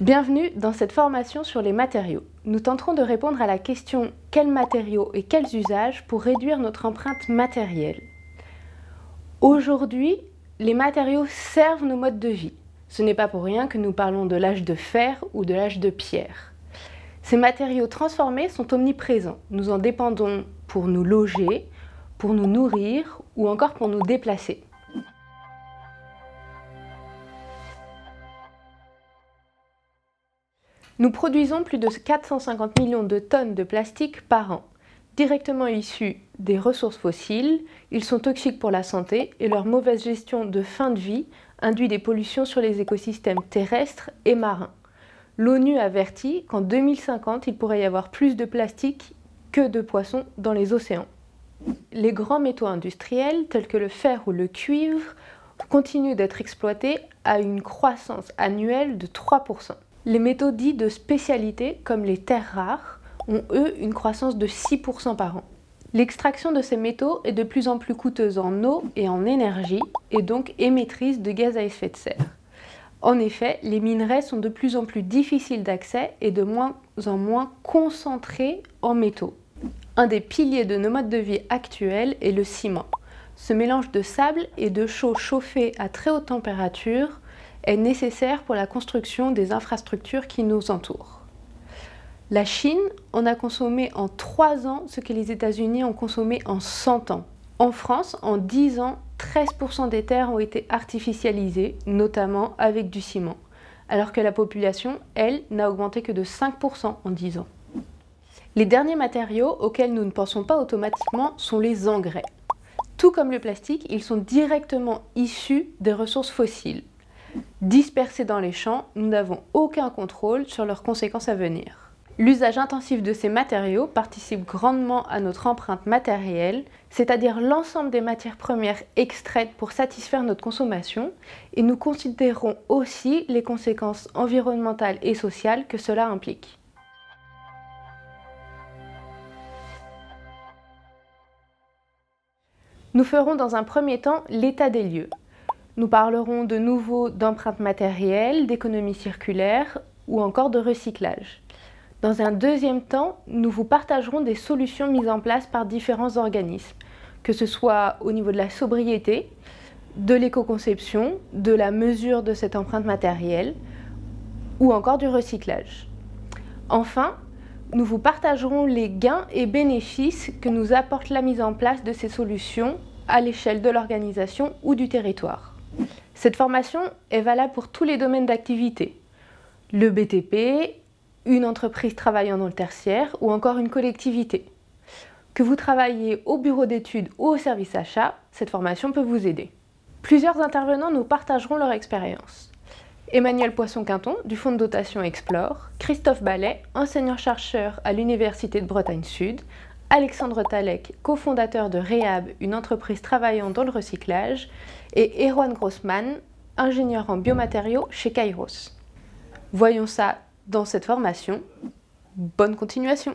Bienvenue dans cette formation sur les matériaux. Nous tenterons de répondre à la question quels matériaux et quels usages pour réduire notre empreinte matérielle? Aujourd'hui, les matériaux servent nos modes de vie. Ce n'est pas pour rien que nous parlons de l'âge de fer ou de l'âge de pierre. Ces matériaux transformés sont omniprésents. Nous en dépendons pour nous loger, pour nous nourrir ou encore pour nous déplacer. Nous produisons plus de 450 millions de tonnes de plastique par an. Directement issus des ressources fossiles, ils sont toxiques pour la santé et leur mauvaise gestion de fin de vie induit des pollutions sur les écosystèmes terrestres et marins. L'ONU avertit qu'en 2050, il pourrait y avoir plus de plastique que de poissons dans les océans. Les grands métaux industriels, tels que le fer ou le cuivre, continuent d'être exploités à une croissance annuelle de 3%. Les métaux dits de spécialité, comme les terres rares, ont eux une croissance de 6% par an. L'extraction de ces métaux est de plus en plus coûteuse en eau et en énergie, et donc émettrice de gaz à effet de serre. En effet, les minerais sont de plus en plus difficiles d'accès et de moins en moins concentrés en métaux. Un des piliers de nos modes de vie actuels est le ciment. Ce mélange de sable et de chaux chauffés à très haute température est nécessaire pour la construction des infrastructures qui nous entourent. La Chine en a consommé en 3 ans ce que les États-Unis ont consommé en 100 ans. En France, en 10 ans, 13% des terres ont été artificialisées, notamment avec du ciment, alors que la population, elle, n'a augmenté que de 5% en 10 ans. Les derniers matériaux auxquels nous ne pensons pas automatiquement sont les engrais. Tout comme le plastique, ils sont directement issus des ressources fossiles. Dispersés dans les champs, nous n'avons aucun contrôle sur leurs conséquences à venir. L'usage intensif de ces matériaux participe grandement à notre empreinte matérielle, c'est-à-dire l'ensemble des matières premières extraites pour satisfaire notre consommation, et nous considérons aussi les conséquences environnementales et sociales que cela implique. Nous ferons dans un premier temps l'état des lieux. Nous parlerons de nouveau d'empreintes matérielles, d'économie circulaire ou encore de recyclage. Dans un deuxième temps, nous vous partagerons des solutions mises en place par différents organismes, que ce soit au niveau de la sobriété, de l'éco-conception, de la mesure de cette empreinte matérielle ou encore du recyclage. Enfin, nous vous partagerons les gains et bénéfices que nous apporte la mise en place de ces solutions à l'échelle de l'organisation ou du territoire. Cette formation est valable pour tous les domaines d'activité. Le BTP, une entreprise travaillant dans le tertiaire ou encore une collectivité. Que vous travaillez au bureau d'études ou au service achat, cette formation peut vous aider. Plusieurs intervenants nous partageront leur expérience. Emmanuel Poisson-Quinton du fonds de dotation Explore, Christophe Ballet, enseignant-chercheur à l'Université de Bretagne Sud, Alexandre Talek, cofondateur de Rehab, une entreprise travaillant dans le recyclage, et Erwan Grossman, ingénieur en biomatériaux chez Kairos. Voyons ça dans cette formation. Bonne continuation